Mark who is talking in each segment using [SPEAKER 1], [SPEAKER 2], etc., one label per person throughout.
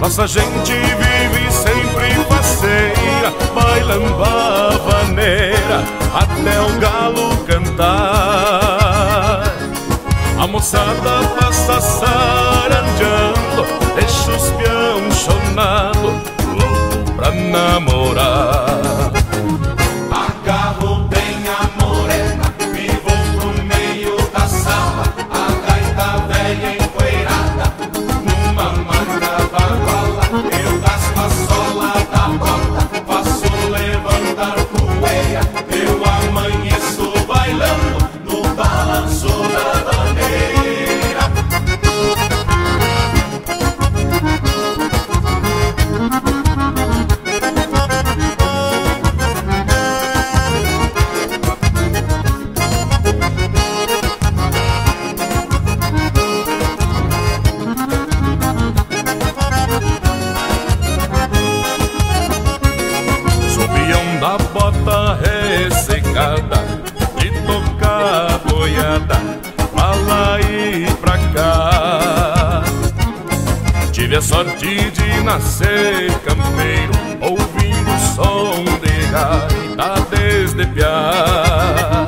[SPEAKER 1] Nossa gente vive sempre faceira, bailando a vaneira até o galo cantar. A moçada passa saranjando, deixa os peão chonado, louco pra namorar. Sorte de nascer campeiro, ouvindo o som de gaita desde piar.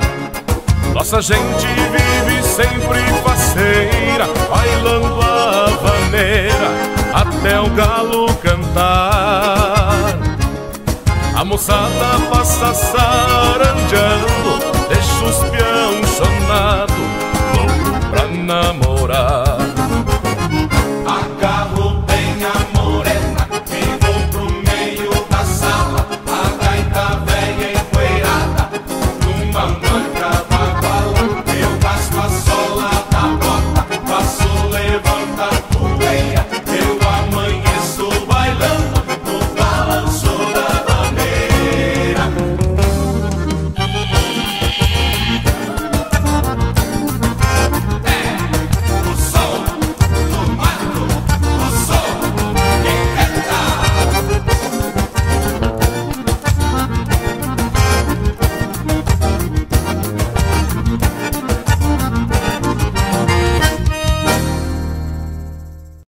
[SPEAKER 1] Nossa gente vive sempre faceira, bailando a vaneira até o galo cantar. A moçada passa saranjando, deixa os peão sonar